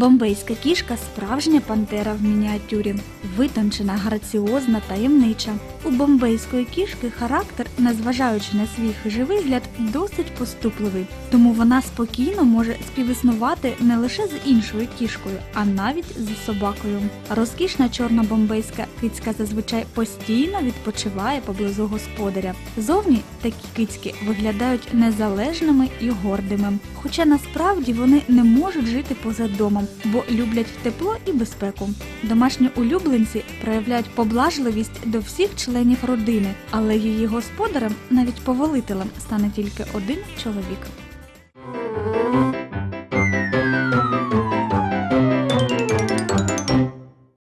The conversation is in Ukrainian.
Бомбейська кішка справжня пантера в мініатюрі, витончена, граціозна, таємнича. У бомбейської кішки характер, незважаючи на свій хижий вигляд, досить поступливий, тому вона спокійно може співіснувати не лише з іншою кішкою, а навіть з собакою. Розкішна чорна бомбейська кицька зазвичай постійно відпочиває поблизу господаря. Зовні такі кицьки виглядають незалежними і гордими, хоча насправді вони не можуть жити поза домом, бо люблять тепло і безпеку. Домашні улюбленці проявляють поблажливість до всіх членів родини, але її господарем, навіть повелителем, стане тільки один чоловік.